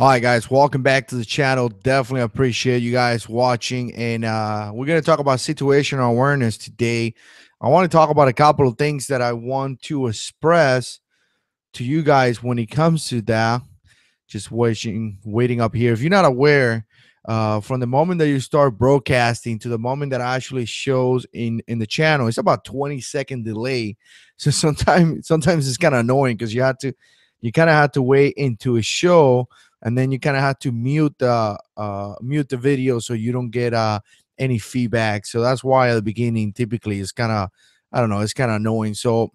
All right, guys, welcome back to the channel. Definitely appreciate you guys watching. And uh, we're going to talk about situational awareness today. I want to talk about a couple of things that I want to express to you guys when it comes to that. Just waiting, waiting up here. If you're not aware, uh, from the moment that you start broadcasting to the moment that actually shows in in the channel, it's about 20 second delay. So sometimes sometimes it's kind of annoying because you have to you kind of have to wait into a show and then you kind of have to mute the uh, mute the video so you don't get uh, any feedback. So that's why at the beginning typically it's kind of I don't know it's kind of annoying. So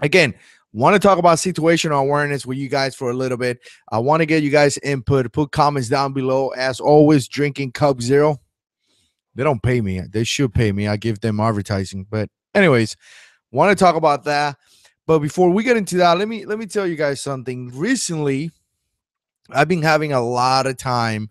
again, want to talk about situational awareness with you guys for a little bit. I want to get you guys input. Put comments down below. As always, drinking Coke Zero. They don't pay me. They should pay me. I give them advertising. But anyways, want to talk about that. But before we get into that, let me let me tell you guys something. Recently, I've been having a lot of time,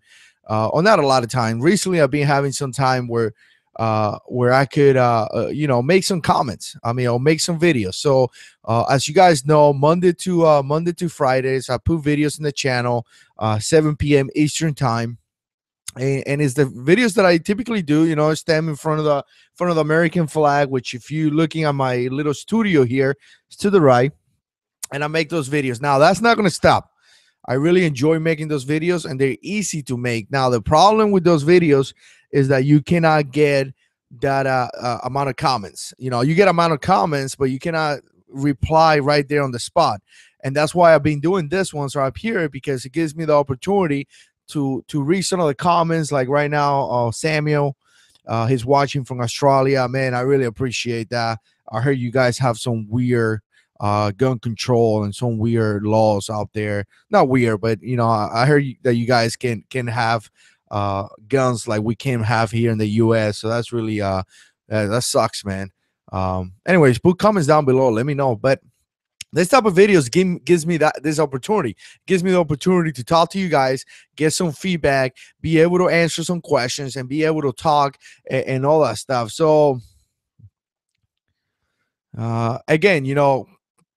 uh, or not a lot of time. Recently, I've been having some time where uh, where I could, uh, uh, you know, make some comments. I mean, I'll make some videos. So, uh, as you guys know, Monday to uh, Monday to Fridays, I put videos in the channel, uh, 7 p.m. Eastern time. And, and it's the videos that I typically do, you know, stand in front of the front of the American flag, which if you're looking at my little studio here, it's to the right, and I make those videos. Now that's not gonna stop. I really enjoy making those videos and they're easy to make. Now, the problem with those videos is that you cannot get that uh, uh, amount of comments. You know, you get amount of comments, but you cannot reply right there on the spot. And that's why I've been doing this ones right here because it gives me the opportunity to to read some of the comments. Like right now, uh, Samuel, uh, he's watching from Australia. Man, I really appreciate that. I heard you guys have some weird uh, gun control and some weird laws out there. Not weird, but you know, I heard that you guys can can have uh, guns like we can't have here in the U.S. So that's really uh, that sucks, man. Um, anyways, put comments down below. Let me know. But this type of videos give, gives me that this opportunity gives me the opportunity to talk to you guys get some feedback be able to answer some questions and be able to talk and, and all that stuff so uh again you know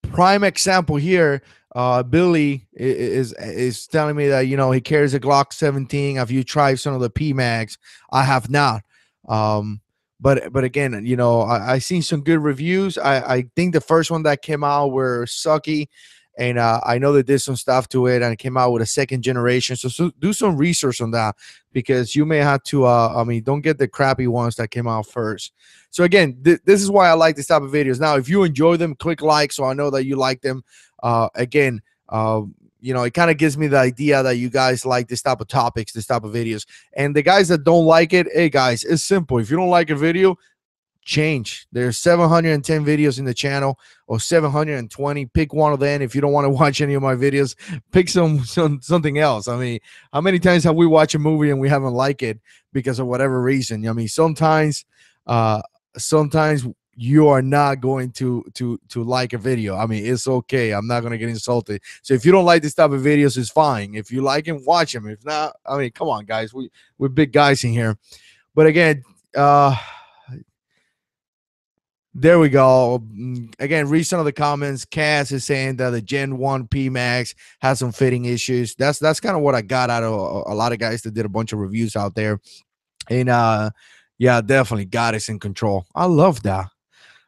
prime example here. Uh, Billy is is telling me that you know he carries a Glock 17. Have you tried some of the PMags? I have not. Um, but but again, you know, I, I seen some good reviews. I I think the first one that came out were sucky and uh, I know they did some stuff to it and it came out with a second generation. So, so do some research on that because you may have to. Uh, I mean, don't get the crappy ones that came out first. So again, th- this is why I like this type of videos. Now, if you enjoy them, click like so I know that you like them. Uh, again, uh, you know, it kind of gives me the idea that you guys like this type of topics, this type of videos. And the guys that don't like it, hey guys, it's simple. If you don't like a video, change. There's 710 videos in the channel or 720. Pick one of them. If you don't want to watch any of my videos, pick some, some something else. I mean, how many times have we watched a movie and we haven't liked it because of whatever reason? I mean, sometimes uh sometimes you are not going to to to like a video. I mean, it's okay. I'm not gonna get insulted. So if you don't like this type of videos, it's fine. If you like them, watch them. If not, I mean, come on, guys. We we're big guys in here. But again, uh there we go. Mm, again, read some of the comments. Cass is saying that the Gen 1 PMags has some fitting issues. That's that's kind of what I got out of a, a, lot of guys that did a bunch of reviews out there. And uh yeah, definitely God is in control. I love that.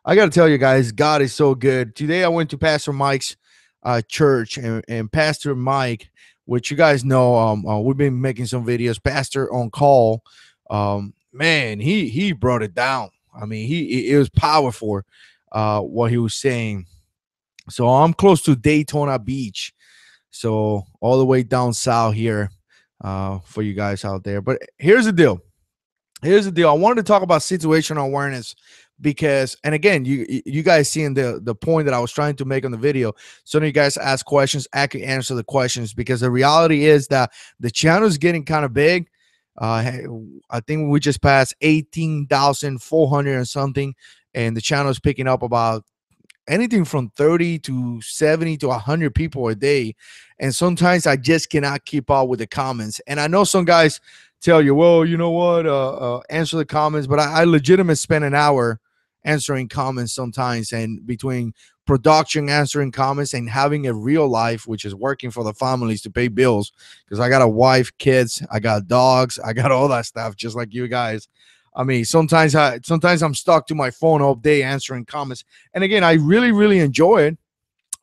I gotta tell you guys, God is so good. Today I went to Pastor Mike's uh church and, and Pastor Mike, which you guys know, um uh, we've been making some videos, Pastor on call. Um, man, he he brought it down I mean, he it was powerful uh what he was saying. So I'm close to Daytona Beach. So all the way down south here uh for you guys out there. But here's the deal. Here's the deal. I wanted to talk about situational awareness because and again you you guys seeing the the point that i was trying to make on the video so you guys ask questions i can answer the questions because the reality is that the channel is getting kind of big uh, I think we just passed 18,400 and something, and the channel is picking up about anything from 30 to 70 to 100 people a day. And sometimes I just cannot keep up with the comments. And I know some guys tell you, well, you know what, uh, uh, answer the comments, but I, I legitimately spend an hour answering comments sometimes and between production answering comments and having a real life which is working for the families to pay bills because i got a wife kids i got dogs i got all that stuff just like you guys. I mean sometimes i sometimes i'm stuck to my phone all day answering comments. And again i really really enjoy it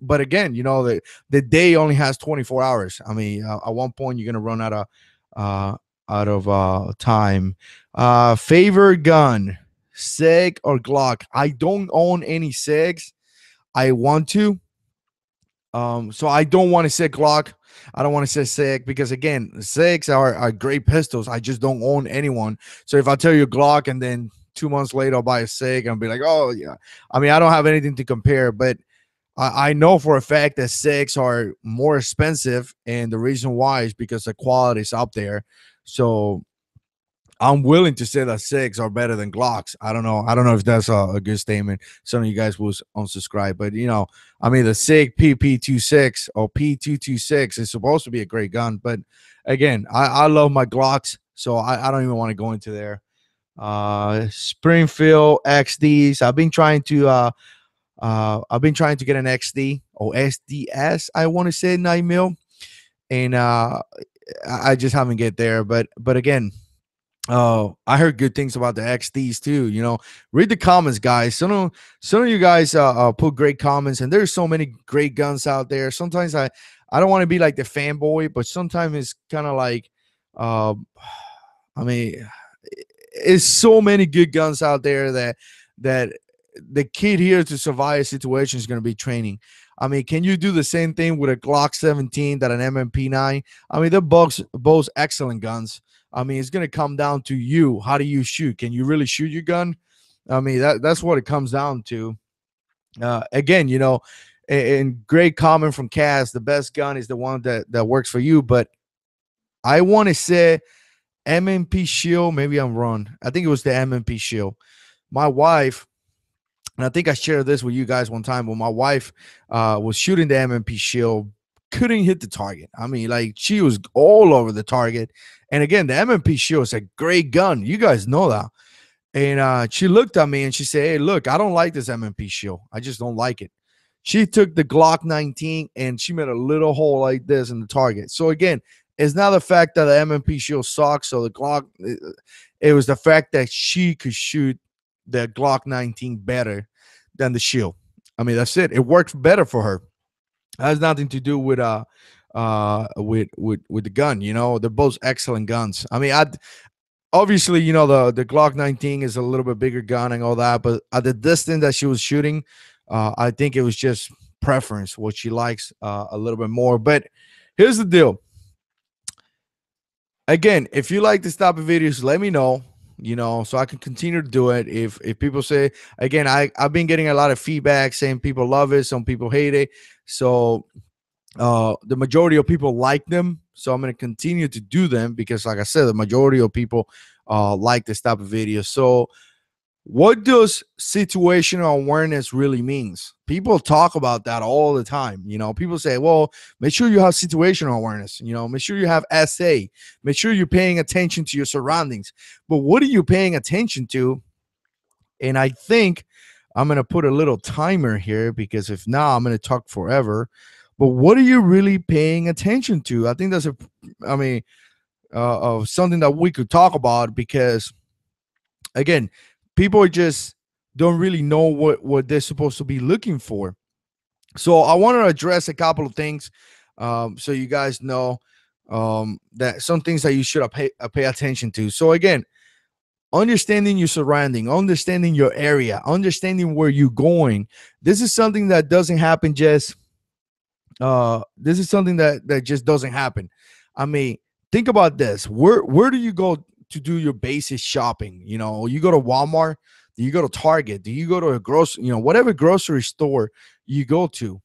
but again you know the the day only has 24 hours. I mean uh, at one point you're gonna run out of uh out of uh time. Uh favorite gun sig or glock i don't own any sigs I want to. Um, so I don't want to say Glock. I don't want to say SIG because again, SIGs are, are great pistols. I just don't own anyone. So if I tell you Glock and then two months later I'll buy a SIG and be like, oh yeah. I mean, I don't have anything to compare, but I, I know for a fact that SIGs are more expensive, and the reason why is because the quality is up there. So I'm willing to say that SIGs are better than Glocks. I don't know. I don't know if that's a, a good statement. Some of you guys will unsubscribe, but you know, I mean, the SIG PP26 or P226 is supposed to be a great gun, but again, I, I love my Glocks, so I, I don't even want to go into there. Uh, Springfield XDs. I've been trying to uh, uh, I've been trying to get an XD or SDS. I want to say nine mil, and uh, I just haven't get there. But but again uh, I heard good things about the XDs too. You know, read the comments, guys. Some of some of you guys uh, uh, put great comments, and there's so many great guns out there. Sometimes I I don't want to be like the fanboy, but sometimes it's kind of like, uh, I mean, it's so many good guns out there that that the kid here to survive a situation is going to be training. I mean, can you do the same thing with a Glock 17 that an M&P 9? I mean, they're both both excellent guns. I mean, it's going to come down to you. How do you shoot? Can you really shoot your gun? I mean, that that's what it comes down to. Uh, again, you know, and great comment from Cass. The best gun is the one that that works for you. But I want to say M&P Shield. Maybe I'm wrong. I think it was the M&P Shield. My wife, and I think I shared this with you guys one time. When my wife uh, was shooting the M&P Shield, couldn't hit the target. I mean, like she was all over the target. And again, the M&P Shield is a great gun. You guys know that. And uh, she looked at me and she said, Hey, look, I don't like this M&P Shield. I just don't like it. She took the Glock 19 and she made a little hole like this in the target. So again, it's not the fact that the MMP Shield sucks. So the Glock, it was the fact that she could shoot the Glock 19 better than the Shield. I mean, that's it. It works better for her. Has nothing to do with uh uh with with with the gun you know? They're both excellent guns. I mean i obviously you know the the glock 19 is a little bit bigger gun and all that but at the distance that she was shooting uh i think it was just preference what she likes uh, a little bit more. But here's the deal. Again if you like this type of videos let me know you know so i can continue to do it. If if people say again i i've been getting a lot of feedback saying people love it some people hate it. So uh the majority of people like them so i'm going to continue to do them because like i said the majority of people uh like this type of video. So what does situational awareness really means? People talk about that all the time you know? People say well make sure you have situational awareness you know? Make sure you have sa make sure you're paying attention to your surroundings. But what are you paying attention to? And i think i'm going to put a little timer here because if not i'm going to talk forever but what are you really paying attention to? I think that's a, I mean, uh, of something that we could talk about because, again, people just don't really know what what they're supposed to be looking for. So I want to address a couple of things, um, so you guys know um, that some things that you should pay uh, pay attention to. So again, understanding your surrounding, understanding your area, understanding where you're going. This is something that doesn't happen just uh, this is something that that just doesn't happen. I mean, think about this. Where where do you go to do your basic shopping? You know, you go to Walmart, do you go to Target, do you go to a grocery, you know, whatever grocery store you go to.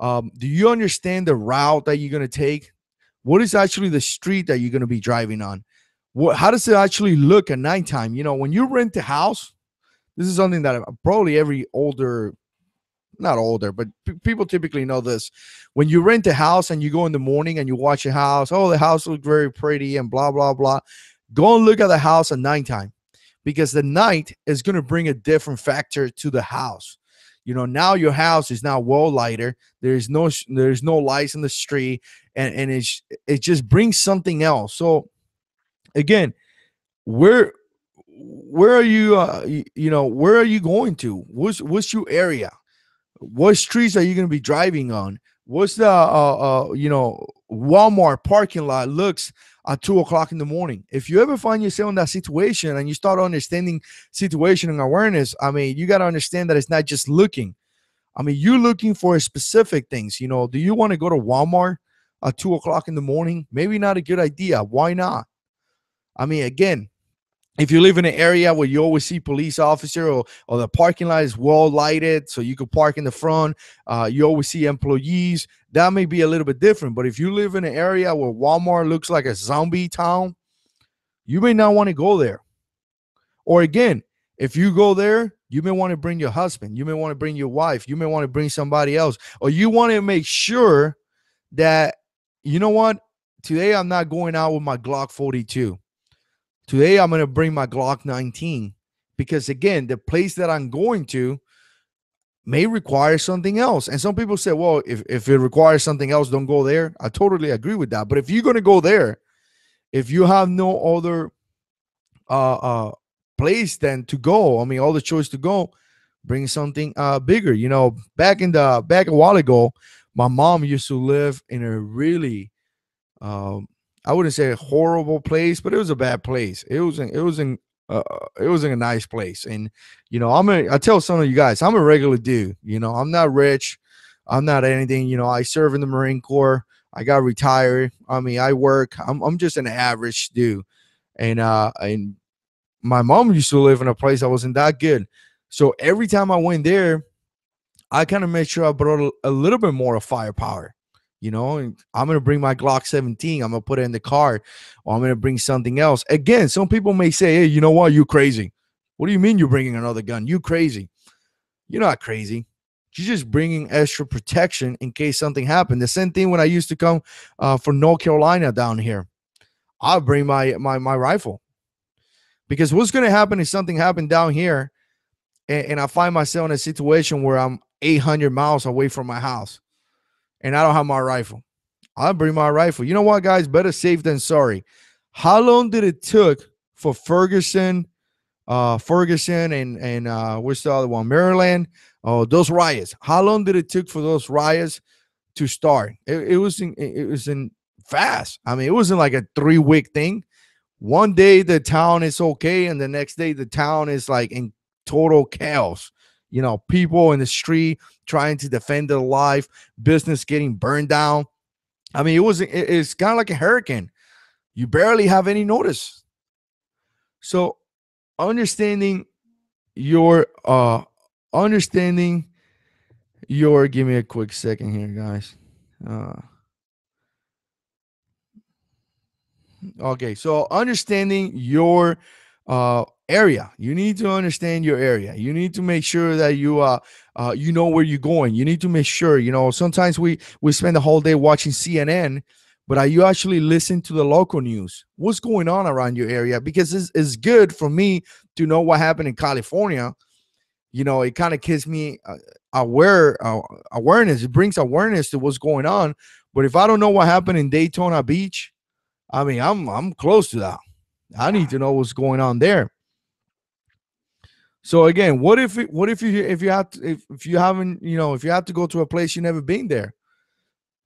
Um, do you understand the route that you're gonna take? What is actually the street that you're gonna be driving on? What how does it actually look at nighttime? You know, when you rent a house, this is something that probably every older not older, but p- people typically know this. When you rent a house and you go in the morning and you watch a house, oh, the house looks very pretty and blah blah blah. Go and look at the house at nighttime. because the night is going to bring a different factor to the house you know now your house is now well lighter there's no there's no lights in the street and and it's it just brings something else so again where where are you uh you, you know where are you going to what's what's your area what streets are you going to be driving on? What's the uh, uh you know walmart parking lot looks at two o'clock in the morning? If you ever find yourself in that situation and you start understanding situation and awareness i mean you got to understand that it's not just looking. I mean you're looking for specific things you know do you want to go to walmart at two o'clock in the morning? Maybe not a good idea. Why not? I mean again if you live in an area where you always see police officer or, or the parking lot is well lighted so you can park in the front uh, you always see employees that may be a little bit different. But if you live in an area where walmart looks like a zombie town you may not want to go there. Or again if you go there you may want to bring your husband you may want to bring your wife you may want to bring somebody else or you want to make sure that you know what? Today i'm not going out with my glock 42 Today, I'm going to bring my Glock 19 because, again, the place that I'm going to may require something else. And some people say, well, if, if it requires something else, don't go there. I totally agree with that. But if you're going to go there, if you have no other uh, uh, place then to go, I mean, all the choice to go, bring something uh, bigger. You know, back in the back a while ago, my mom used to live in a really um, I wouldn't say a horrible place, but it was a bad place. It was in, it was in uh, it was in a nice place. And you know, I'm a I tell some of you guys, I'm a regular dude. You know, I'm not rich, I'm not anything. You know, I serve in the Marine Corps. I got retired. I mean, I work. I'm I'm just an average dude. And uh and my mom used to live in a place that wasn't that good. So every time I went there, I kind of made sure I brought a, a little bit more of firepower you know i'm gonna bring my glock 17 i'm gonna put it in the car or i'm gonna bring something else. Again some people may say hey you know what? You crazy. What do you mean you're bringing another gun? You crazy. You're not crazy. You're just bringing extra protection in case something happened. The same thing when i used to come uh, from north carolina down here. I'll bring my my my rifle. Because what's to happen if something happened down here and, and i find myself in a situation where i'm 800 miles away from my house and I don't have my rifle. I'll bring my rifle. You know what, guys? Better safe than sorry. How long did it took for Ferguson, uh, Ferguson, and and uh, what's the other one? Maryland. Oh, those riots. How long did it took for those riots to start? It, it was in, it was in fast. I mean, it wasn't like a three week thing. One day the town is okay, and the next day the town is like in total chaos you know, people in the street trying to defend their life, business getting burned down. I mean, it was it's kind of like a hurricane. You barely have any notice. So understanding your uh understanding your give me a quick second here, guys. Uh okay, so understanding your uh area. You need to understand your area. You need to make sure that you uh, uh you know where you're going. You need to make sure you know sometimes we we spend the whole day watching cnn but are you actually listening to the local news? What's going on around your area? Because it's, it's good for me to know what happened in california. You know it kind of gives me uh, aware uh, awareness. It brings awareness to what's going on. But if i don't know what happened in daytona beach i mean i'm i'm close to that. I need to know what's going on there so again, what if it, what if you if you have to, if, if you haven't you know if you have to go to a place you never been there?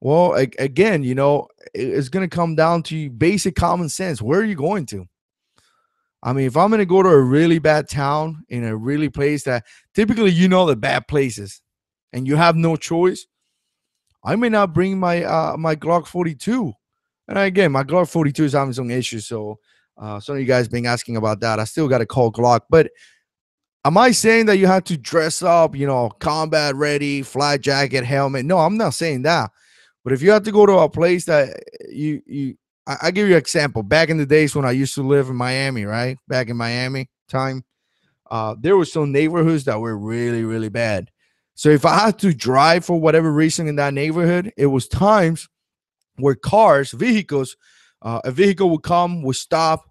Well, again, you know it's going to come down to basic common sense. Where are you going to? I mean, if I'm going to go to a really bad town in a really place that typically you know the bad places, and you have no choice, I may not bring my uh, my Glock 42. And again, my Glock 42 is having some issues, so uh, some of you guys been asking about that. I still got to call Glock, but Am I saying that you have to dress up, you know, combat ready, flak jacket, helmet? No, I'm not saying that. But if you have to go to a place that you you I, I give you an example. Back in the days when I used to live in Miami, right? Back in Miami time, uh, there were some neighborhoods that were really, really bad. So if I had to drive for whatever reason in that neighborhood, it was times where cars, vehicles, uh, a vehicle would come, would stop,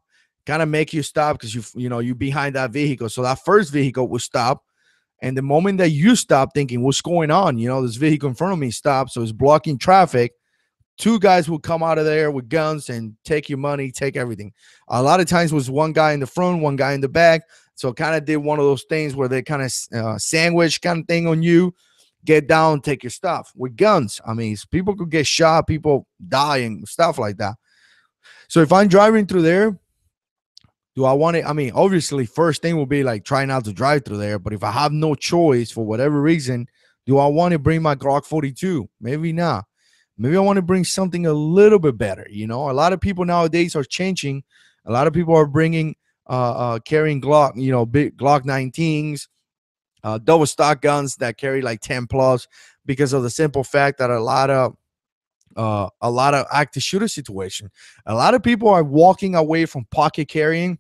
kind of make you stop because you you know you behind that vehicle. So that first vehicle will stop. And the moment that you stop thinking, what's going on? You know, this vehicle in front of me stops, so it's blocking traffic. Two guys will come out of there with guns and take your money, take everything. A lot of times was one guy in the front, one guy in the back. So kind of did one of those things where they kind of uh, sandwich kind of thing on you. Get down, take your stuff with guns. I mean, people could get shot, people dying, stuff like that. So if I'm driving through there, do I want it? I mean, obviously, first thing will be like try not to drive through there. But if I have no choice for whatever reason, do I want to bring my Glock 42? Maybe not. Maybe I want to bring something a little bit better. You know, a lot of people nowadays are changing. A lot of people are bringing, uh, uh carrying Glock, you know, big Glock 19s, uh, double stack guns that carry like 10 plus because of the simple fact that a lot of uh, a lot of active shooter situation. A lot of people are walking away from pocket carrying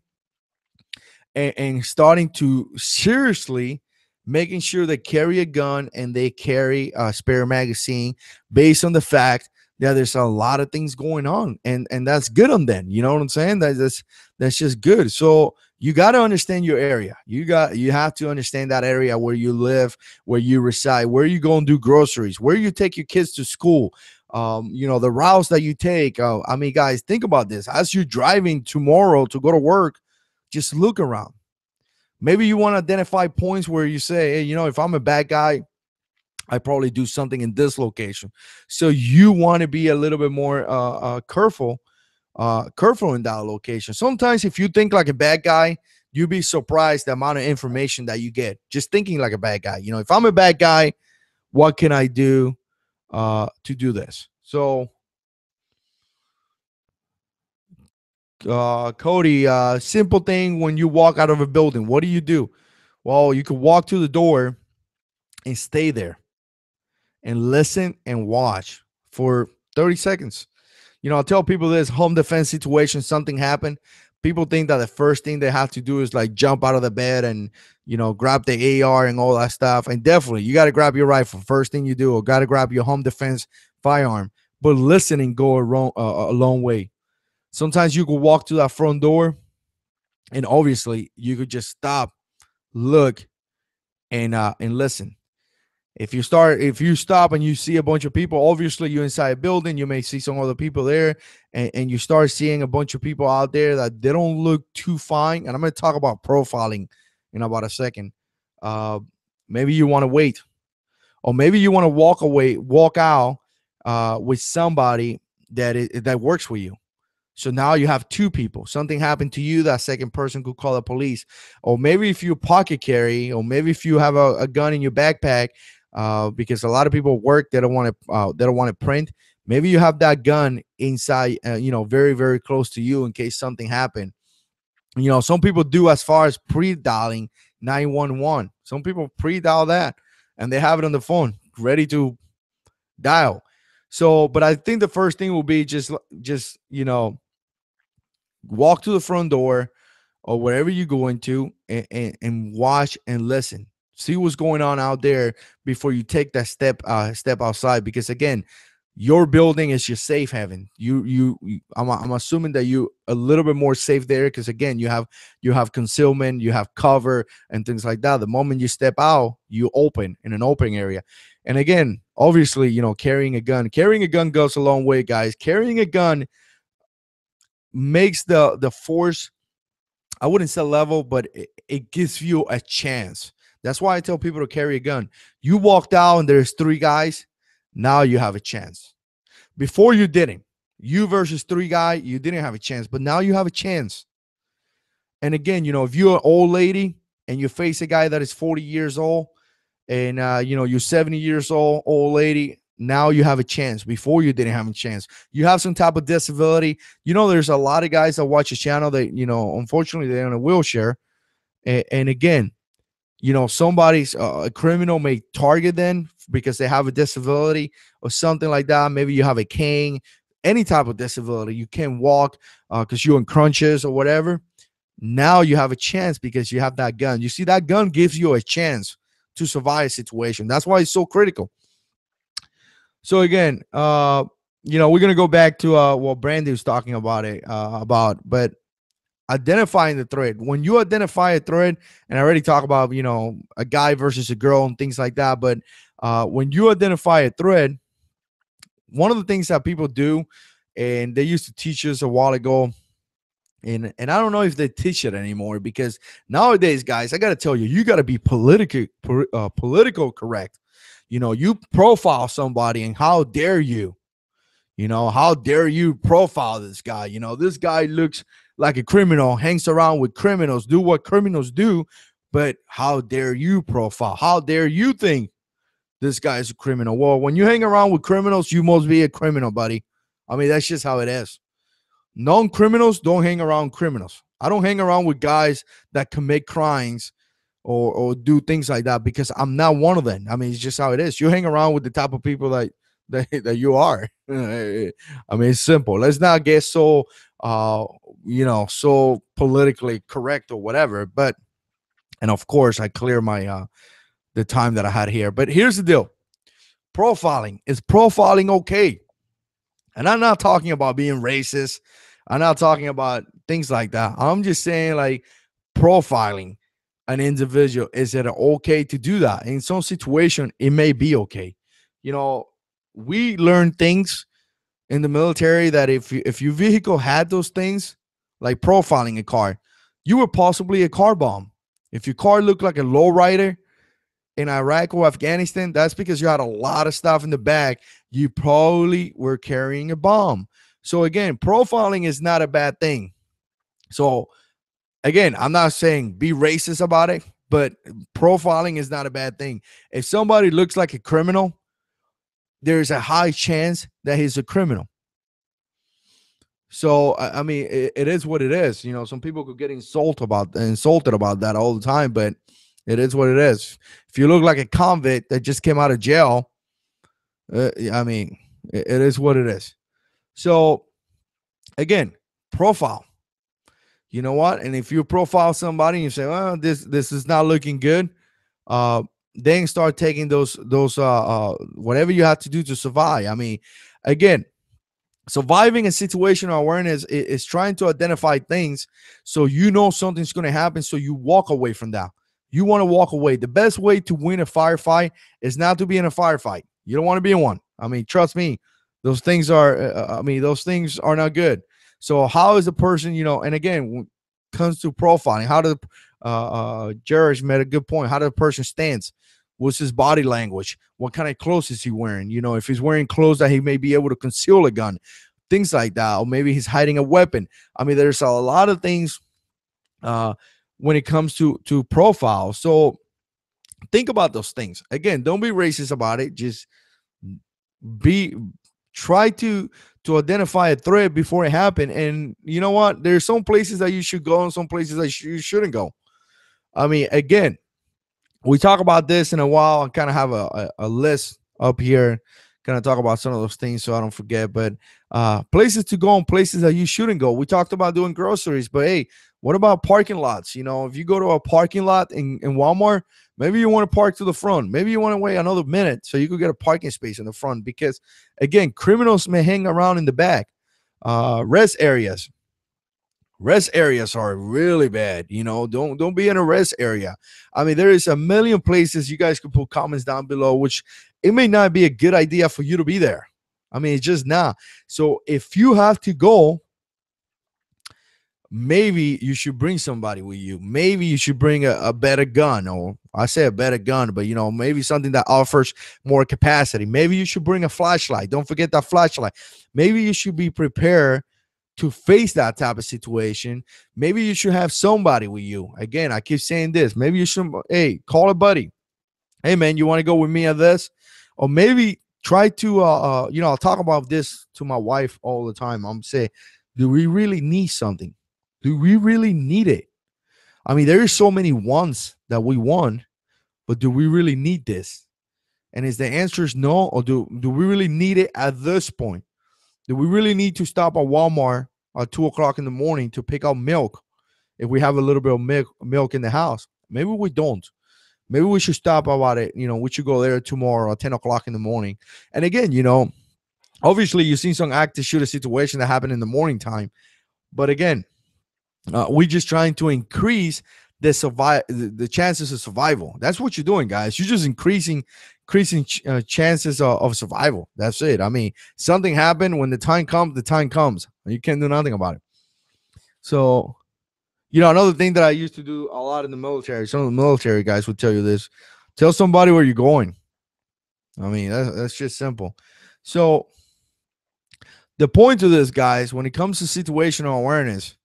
and, and starting to seriously making sure they carry a gun and they carry a spare magazine based on the fact that there's a lot of things going on and and that's good on them you know what i'm saying? That, that's that's just good. So you got to understand your area. You got you have to understand that area where you live where you reside where you go and do groceries where you take your kids to school um you know the routes that you take. Uh, i mean guys think about this. As you're driving tomorrow to go to work just look around. Maybe you want to identify points where you say, hey, you know, if I'm a bad guy, I probably do something in this location. So you want to be a little bit more uh, uh, careful, uh, careful in that location. Sometimes if you think like a bad guy, you'd be surprised the amount of information that you get just thinking like a bad guy. You know, if I'm a bad guy, what can I do uh, to do this? So uh, Cody, uh, simple thing when you walk out of a building, what do you do? Well, you can walk to the door and stay there and listen and watch for 30 seconds. You know, I tell people this home defense situation, something happened. People think that the first thing they have to do is like jump out of the bed and, you know, grab the AR and all that stuff. And definitely, you got to grab your rifle. First thing you do, or got to grab your home defense firearm. But listening go a, wrong, uh, a long way sometimes you could walk to that front door and obviously you could just stop look and uh and listen. If you start if you stop and you see a bunch of people obviously you're inside a building you may see some other people there and, and you start seeing a bunch of people out there that they don't look too fine and i'm going to talk about profiling in about a second. Uh maybe you want to wait or maybe you want to walk away walk out uh with somebody that is, that works for you so now you have two people. Something happened to you, that second person could call the police. Or maybe if you pocket carry, or maybe if you have a, a gun in your backpack, uh, because a lot of people work, they don't want to, uh, they don't want to print. Maybe you have that gun inside, uh, you know, very very close to you in case something happened. You know, some people do as far as pre-dialing 911. Some people pre-dial that, and they have it on the phone ready to dial. So, but I think the first thing will be just, just you know, walk to the front door or wherever you go into and, and, and watch and listen. See what's going on out there before you take that step uh step outside because again your building is your safe haven. You you, you I'm, I'm assuming that you a little bit more safe there because again you have you have concealment you have cover and things like that. The moment you step out you open in an open area. And again obviously you know carrying a gun carrying a gun goes a long way guys. Carrying a gun makes the the force i wouldn't say level but it, it gives you a chance. That's why i tell people to carry a gun. You walked out and there's three guys now you have a chance. Before you didn't. You versus three guy you didn't have a chance but now you have a chance. And again you know if you're an old lady and you face a guy that is 40 years old and uh, you know you're 70 years old old lady now you have a chance. Before you didn't have a chance. You have some type of disability. You know there's a lot of guys that watch the channel that you know unfortunately they're in a wheelchair. And, and again you know somebody's uh, a criminal may target them because they have a disability or something like that. Maybe you have a cane any type of disability. You can't walk because uh, you're in crunches or whatever. Now you have a chance because you have that gun. You see that gun gives you a chance to survive a situation. That's why it's so critical so again, uh, you know, we're gonna go back to uh what Brandy was talking about it uh, about, but identifying the thread. When you identify a thread, and I already talk about you know a guy versus a girl and things like that, but uh, when you identify a thread, one of the things that people do, and they used to teach us a while ago, and and I don't know if they teach it anymore because nowadays, guys, I got to tell you, you got to be politically uh, political correct. You know, you profile somebody, and how dare you? You know, how dare you profile this guy? You know, this guy looks like a criminal, hangs around with criminals, do what criminals do, but how dare you profile? How dare you think this guy is a criminal? Well, when you hang around with criminals, you must be a criminal, buddy. I mean, that's just how it is. Non criminals don't hang around criminals. I don't hang around with guys that commit crimes or, or do things like that because I'm not one of them. I mean, it's just how it is. You hang around with the type of people that that, that you are. I mean, it's simple. Let's not get so uh you know so politically correct or whatever. But and of course, I clear my uh the time that I had here. But here's the deal: profiling is profiling okay. And I'm not talking about being racist. I'm not talking about things like that. I'm just saying like profiling an individual. Is it okay to do that? In some situation, it may be okay. You know, we learn things in the military that if if your vehicle had those things, like profiling a car, you were possibly a car bomb. If your car looked like a lowrider in Iraq or Afghanistan, that's because you had a lot of stuff in the back. You probably were carrying a bomb. So again, profiling is not a bad thing. So again, I'm not saying be racist about it, but profiling is not a bad thing. If somebody looks like a criminal, there's a high chance that he's a criminal. So I, mean, it, it is what it is. You know, some people could get insulted about insulted about that all the time, but it is what it is. If you look like a convict that just came out of jail, uh, I mean, it, it is what it is. So again, profile. You know what? And if you profile somebody and you say, "Well, this this is not looking good," uh, then start taking those those uh, uh whatever you have to do to survive. I mean, again, surviving a situational awareness is, is trying to identify things so you know something's going to happen, so you walk away from that. You want to walk away. The best way to win a firefight is not to be in a firefight. You don't want to be in one. I mean, trust me, those things are. Uh, uh I mean, those things are not good. So how is a person, you know? And again, comes to profiling, how does uh, uh, Jared made a good point. How does a person stands? What's his body language? What kind of clothes is he wearing? You know, if he's wearing clothes that he may be able to conceal a gun, things like that, or maybe he's hiding a weapon. I mean, there's a lot of things uh, when it comes to to profile. So think about those things. Again, don't be racist about it. Just be try to to identify a threat before it happened. And you know what? There's some places that you should go and some places that you shouldn't go. I mean, again, we talk about this in a while. I kind of have a, a, a list up here, kind of talk about some of those things so I don't forget. But uh, places to go and places that you shouldn't go. We talked about doing groceries, but hey, what about parking lots? You know, if you go to a parking lot in, in Walmart, maybe you want to park to the front. Maybe you want to wait another minute so you could get a parking space in the front because, again, criminals may hang around in the back. Uh, rest areas, rest areas are really bad you know? Don't don't be in a rest area. I mean there is a million places you guys can put comments down below which it may not be a good idea for you to be there. I mean it's just not. So if you have to go maybe you should bring somebody with you maybe you should bring a, a better gun or i say a better gun but you know maybe something that offers more capacity maybe you should bring a flashlight don't forget that flashlight maybe you should be prepared to face that type of situation, maybe you should have somebody with you. Again, I keep saying this. Maybe you should, hey, call a buddy. Hey, man, you want to go with me on this? Or maybe try to, uh, uh, you know, I'll talk about this to my wife all the time. I'm saying, do we really need something? Do we really need it? I mean, there is so many wants that we want, but do we really need this? And is the answer is no, or do, do we really need it at this point? Do we really need to stop at Walmart at two o'clock in the morning to pick up milk if we have a little bit of milk milk in the house? Maybe we don't. Maybe we should stop about it. You know, we should go there tomorrow at 10 o'clock in the morning. And again, you know, obviously you've seen some active shooter situation that happened in the morning time. But again, Uh, we're just trying to increase the survive the, chances of survival. That's what you're doing, guys. You're just increasing increasing ch- uh, chances of, of, survival. That's it. I mean, something happened when the time comes. The time comes. You can't do nothing about it. So, you know, another thing that I used to do a lot in the military. Some of the military guys would tell you this: tell somebody where you're going. I mean, that's, that's just simple. So, the point of this, guys, when it comes to situational awareness,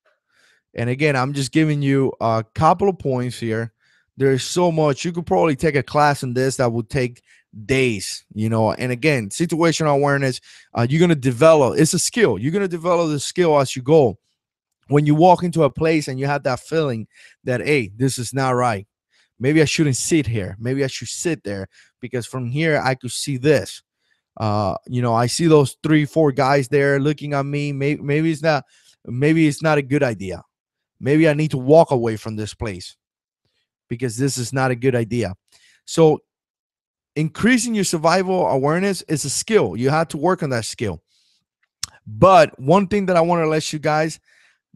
and again, I'm just giving you a couple of points here. There's so much. You could probably take a class in this that would take days, you know. And again, situational awareness, uh, you're going to develop. It's a skill. You're going to develop the skill as you go. When you walk into a place and you have that feeling that, hey, this is not right. Maybe I shouldn't sit here. Maybe I should sit there because from here I could see this. Uh, you know, I see those three, four guys there looking at me. Maybe, maybe it's not. Maybe it's not a good idea maybe I need to walk away from this place because this is not a good idea. So, increasing your survival awareness is a skill. You have to work on that skill. But one thing that I want to let you guys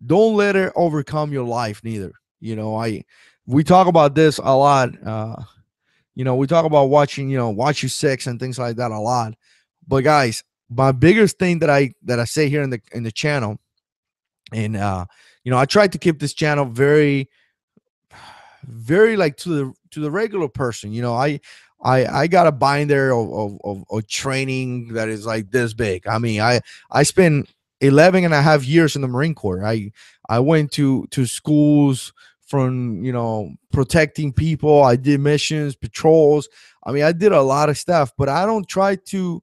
don't let it overcome your life, neither. You know, I we talk about this a lot. Uh, you know, we talk about watching, you know, watch you sex and things like that a lot. But guys, my biggest thing that I that I say here in the in the channel, and uh, you know, I tried to keep this channel very, very like to the to the regular person. You know, I I I got a binder of, of, of, of training that is like this big. I mean, I I spent 11 and a half years in the Marine Corps. I I went to to schools from you know protecting people. I did missions, patrols. I mean, I did a lot of stuff, but I don't try to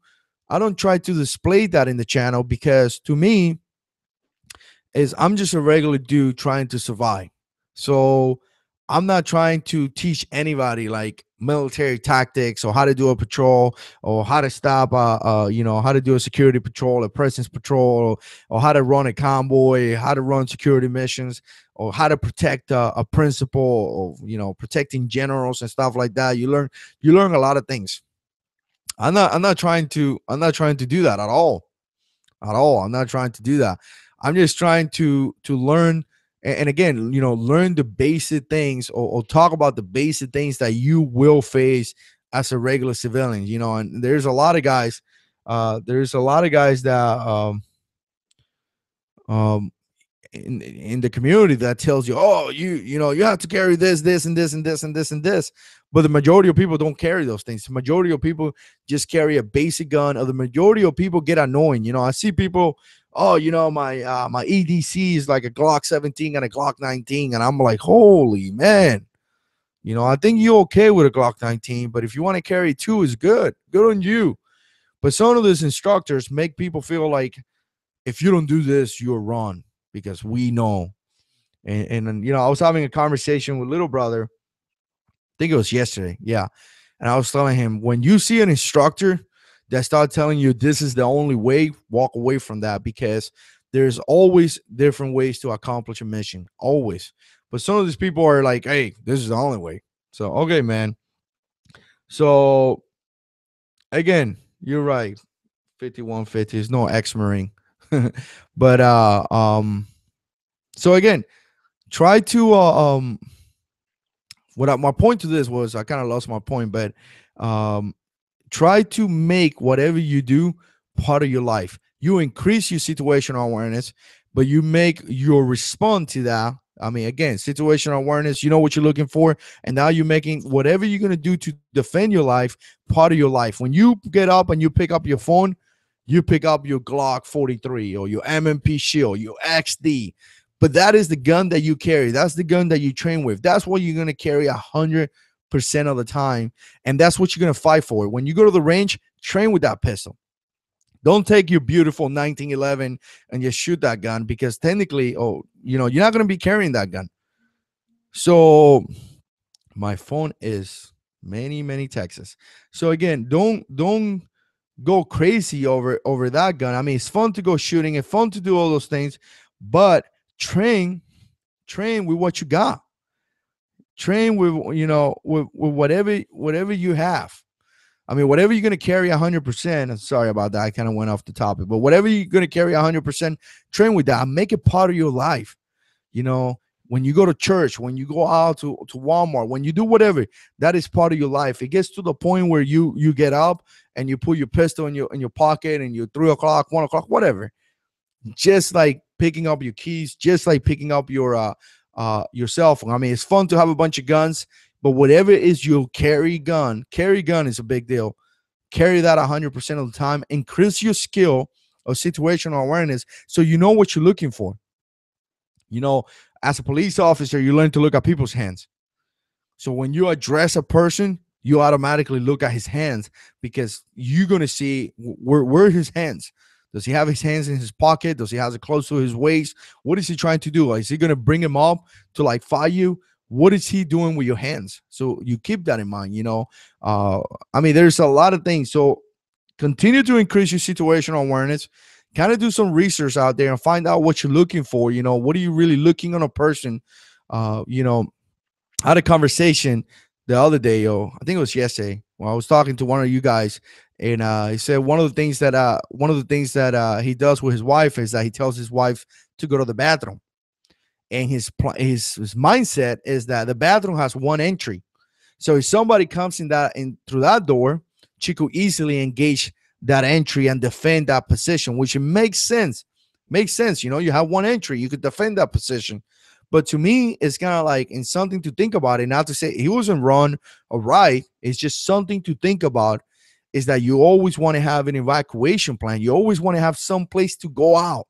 I don't try to display that in the channel because to me is I'm just a regular dude trying to survive. So I'm not trying to teach anybody like military tactics or how to do a patrol or how to stop uh, uh you know how to do a security patrol a presence patrol or, or how to run a convoy how to run security missions or how to protect uh, a principal or you know protecting generals and stuff like that. You learn you learn a lot of things. I'm not i'm not trying to i'm not trying to do that at all. At all. I'm not trying to do that I'm just trying to to learn and again, you know, learn the basic things or, or, talk about the basic things that you will face as a regular civilian. You know, and there's a lot of guys, uh, there's a lot of guys that um um in in the community that tells you, oh, you you know, you have to carry this, this, and this, and this, and this, and this. But the majority of people don't carry those things. The majority of people just carry a basic gun, or the majority of people get annoying. You know, I see people oh, you know, my uh, my EDC is like a Glock 17 and a Glock 19, and I'm like, holy man, you know, I think you're okay with a Glock 19, but if you want to carry two, is good, good on you. But some of these instructors make people feel like if you don't do this, you're wrong because we know. And, and you know, I was having a conversation with little brother. I think it was yesterday, yeah, and I was telling him when you see an instructor that start telling you this is the only way, walk away from that because there's always different ways to accomplish a mission. Always. But some of these people are like, hey, this is the only way. So, okay, man. So, again, you're right. 5150 is no ex Marine. but, uh, um, so again, try to, uh, um, what I, my point to this was I kind of lost my point, but um, try to make whatever you do part of your life. You increase your situational awareness, but you make your response to that. I mean, again, situational awareness, you know what you're looking for. And now you're making whatever you're going to do to defend your life part of your life. When you get up and you pick up your phone, you pick up your Glock 43 or your M&P Shield, your XD. But that is the gun that you carry. That's the gun that you train with. That's what you're going to carry a hundred percent of the time, and that's what you're gonna fight for. When you go to the range, train with that pistol. Don't take your beautiful 1911 and just shoot that gun because technically, oh, you know, you're not gonna be carrying that gun. So, my phone is many many Texas. So again, don't don't go crazy over over that gun. I mean, it's fun to go shooting, it's fun to do all those things, but train train with what you got train with you know with, with whatever whatever you have i mean whatever you're going to carry 100% sorry about that i kind of went off the topic but whatever you're going to carry 100% train with that make it part of your life you know, when you go to church, when you go out to, to Walmart, when you do whatever, that is part of your life. It gets to the point where you you get up and you put your pistol in your in your pocket and you're three o'clock, one o'clock, whatever. Just like picking up your keys, just like picking up your uh uh yourself. I mean, it's fun to have a bunch of guns, but whatever it is you carry gun, carry gun is a big deal. Carry that 100% of the time. Increase your skill of situational awareness so you know what you're looking for. You know, as a police officer, you learn to look at people's hands. So when you address a person, you automatically look at his hands because you're gonna see where where his hands. Does he have his hands in his pocket? Does he have it close to his waist? What is he trying to do? Is he gonna bring him up to like fight you? What is he doing with your hands? So you keep that in mind. You know, uh, I mean, there's a lot of things. So continue to increase your situational awareness kind of do some research out there and find out what you're looking for you know what are you really looking on a person uh you know I had a conversation the other day yo i think it was yesterday when i was talking to one of you guys and uh he said one of the things that uh one of the things that uh he does with his wife is that he tells his wife to go to the bathroom and his his his mindset is that the bathroom has one entry so if somebody comes in that in through that door she could easily engage that entry and defend that position, which makes sense. Makes sense. You know, you have one entry, you could defend that position. But to me, it's kind of like in something to think about it. Not to say he wasn't wrong or right. It's just something to think about. Is that you always want to have an evacuation plan. You always want to have some place to go out.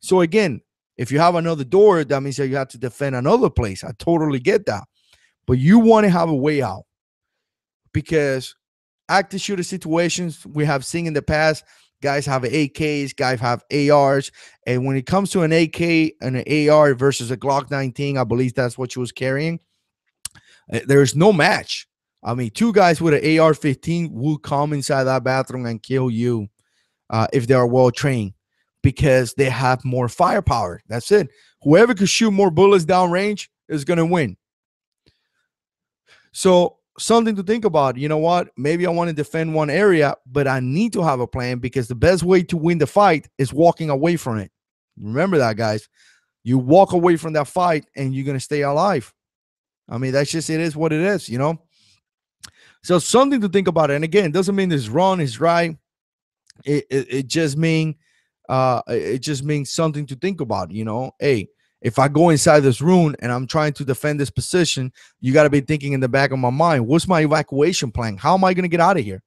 So again, if you have another door, that means that you have to defend another place. I totally get that. But you want to have a way out because active shooter situations we have seen in the past, guys have AKs, guys have ARs. And when it comes to an AK and an AR versus a Glock 19, I believe that's what she was carrying. Eh, there's no match. I mean, two guys with an AR 15 will come inside that bathroom and kill you uh, if they are well trained because they have more firepower. That's it. Whoever can shoot more bullets downrange is going to win. So something to think about. You know what? Maybe I want to defend one area, but I need to have a plan because the best way to win the fight is walking away from it. Remember that, guys. You walk away from that fight and you're going to stay alive. I mean, that's just it is what it is, you know? So something to think about. And again, doesn't mean it's wrong, it's right. It, it, it just mean uh it just means something to think about, you know. Hey, if I go inside this room and I'm trying to defend this position, you got to be thinking in the back of my mind, what's my evacuation plan? How am I going to get out of here?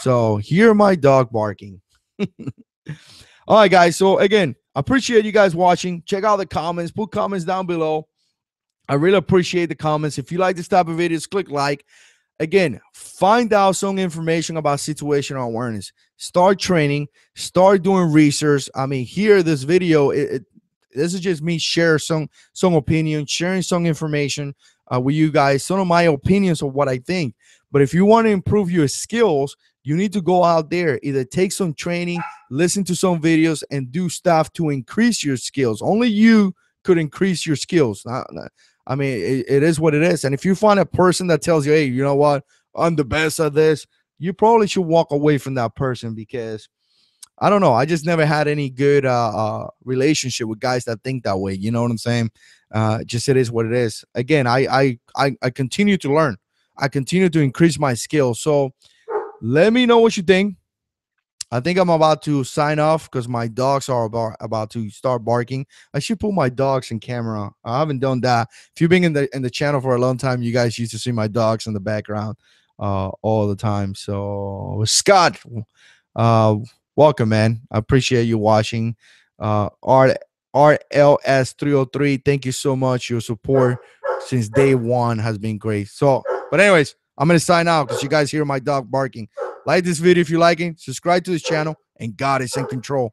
So hear my dog barking. All right, guys. So again, I appreciate you guys watching. Check out the comments. Put comments down below. I really appreciate the comments. If you like this type of videos, click like. Again, find out some information about situational awareness. Start training. Start doing research. I mean, here this video, it, it this is just me share some some opinion, sharing some information uh, with you guys, some of my opinions of what I think. But if you want to improve your skills, you need to go out there, either take some training, listen to some videos, and do stuff to increase your skills. Only you could increase your skills. I mean, it, it is what it is. And if you find a person that tells you, hey, you know what, I'm the best at this, you probably should walk away from that person because I don't know. I just never had any good uh, uh, relationship with guys that think that way. You know what I'm saying? Uh, just it is what it is. Again, I, I I I continue to learn. I continue to increase my skills. So let me know what you think. I think I'm about to sign off because my dogs are about, about to start barking. I should put my dogs in camera. I haven't done that. If you've been in the in the channel for a long time, you guys used to see my dogs in the background uh, all the time. So Scott, uh, welcome, man. I appreciate you watching. Uh, R RLS 303. Thank you so much. Your support since day one has been great. So, but anyways, I'm gonna sign out because you guys hear my dog barking. Like this video if you like it, subscribe to this channel, and God is in control.